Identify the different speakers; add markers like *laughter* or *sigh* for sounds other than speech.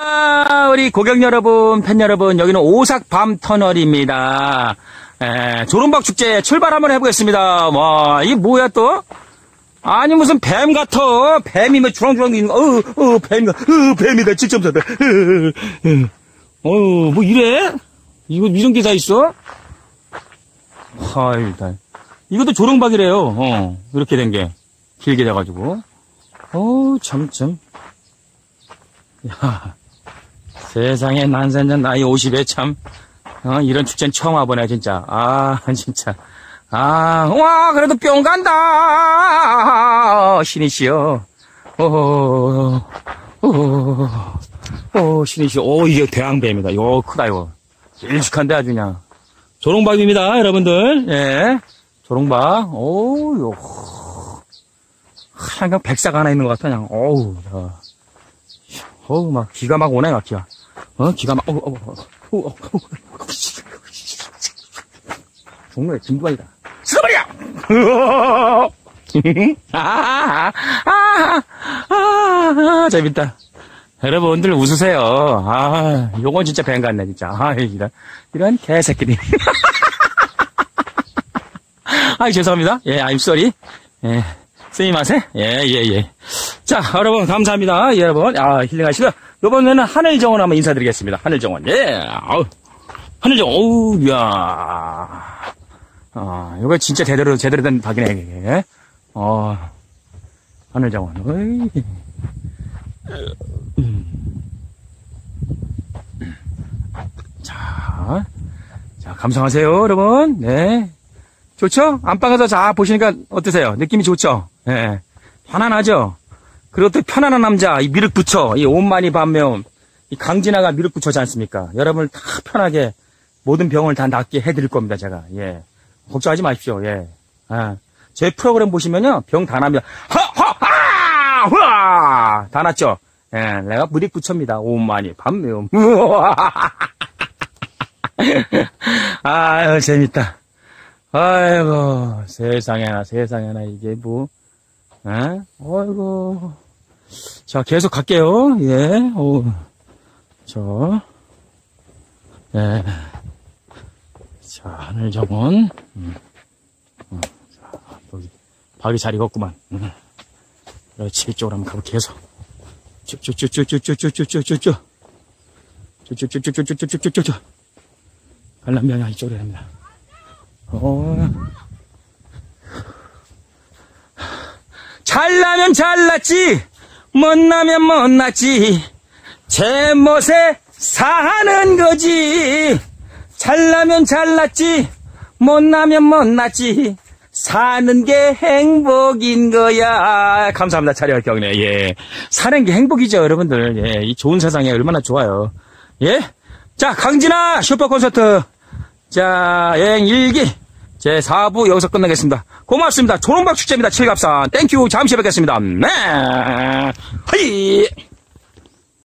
Speaker 1: 아, 우리 고객 여러분, 팬 여러분, 여기는 오삭 밤 터널입니다. 에, 조론박 축제 출발 한번 해보겠습니다. 와, 이게 뭐야 또? 아니 무슨 뱀 같아. 뱀이 뭐 주렁주렁 있는 거. 어, 어, 뱀이다. 어, 뱀이다. 7.4다. 어, 어, 뭐 이래? 이거 다 있어? 하, 일단. 이것도 조롱박이래요. 어, 이렇게 된 게. 길게 돼가지고. 어, 참, 참. 야, 세상에 난생전 나이 50에 참, 어, 이런 축제는 처음 와보네, 진짜. 아, *laughs* 진짜. 아, 와, 그래도 뿅 간다! 신이시여. 오, 오, 오, 신이시여. 오, 이게 대왕뱀이다. 요, 크다, 이거. 일축한데 아주 그냥. 조롱박입니다, 여러분들. 예. 조롱박. 오, 요. 하얀 백사가 하나 있는 것 같아, 그냥. 어우, 야. 어우, 막, 기가 막 오네, 막, 기가. 어, 기가 막, 어우, 어우, 어우, 어우, 어우, 어우. 종로의 진부아이다. 쓰러버려! *laughs* 아, 아, 아, 아, 재밌다. 여러분들 웃으세요. 아, 요건 진짜 뱅 같네, 진짜. 아, 이런, 이런 개새끼들. *laughs* 아, 죄송합니다. 예, I'm sorry. 예, 스미마세? 예, 예, 예. 자, 여러분, 감사합니다. 예, 여러분. 아, 힐링하시고. 요번에는 하늘정원 한번 인사드리겠습니다. 하늘정원. 예, 아우. 하늘정원, 어우, 이야. 아, 이거 진짜 제대로, 제대로 된 박이네, 이게. 어, 하늘정원. 어이. 자, 자, 감상하세요, 여러분. 네. 좋죠? 안방에서 자, 보시니까 어떠세요? 느낌이 좋죠? 예. 편안하죠? 그리고 또 편안한 남자, 이 미륵 붙여, 이 온만이 반면, 이 강진아가 미륵 붙여지 않습니까? 여러분을 다 편하게 모든 병을 다 낫게 해드릴 겁니다, 제가. 예. 걱정하지 마십시오, 예. 아. 제 프로그램 보시면요, 병 다 납니다. 하, 하, 하! 후아! 다 낫죠? 예, 내가 붙여입니다. 온만이 반면. *laughs* 아유, 재밌다. 아이고, 세상에나, 세상에나, 이게 뭐, 에? 아이고. 자, 계속 갈게요. 예, 오. 저, 예. 자, 하늘 정원. 음. 어, 자, 여기, 박이 잘 익었구만. 음. 그렇지, 이쪽으로 한번 가볼게, 계속. 쭉쭉쭉쭉쭉쭉쭉쭉쭉쭉. 쭉쭉쭉쭉쭉쭉쭉쭉쭉. 관람병이 이쪽으로 됩니다. 어. 잘나면 잘났지, 못나면 못났지, 제 멋에 사는 거지. 잘나면 잘났지, 못나면 못났지, 사는 게 행복인 거야. 감사합니다. 차려 경례. 예. 사는 게 행복이죠, 여러분들. 예. 이 좋은 세상에 얼마나 좋아요. 예. 자, 강진아 슈퍼 콘서트. 자, 여행 일기. 제 4부 여기서 끝내겠습니다. 고맙습니다. 조롱박 축제입니다. 칠갑산. Thank you. 잠시 뵙겠습니다. 네. Hi.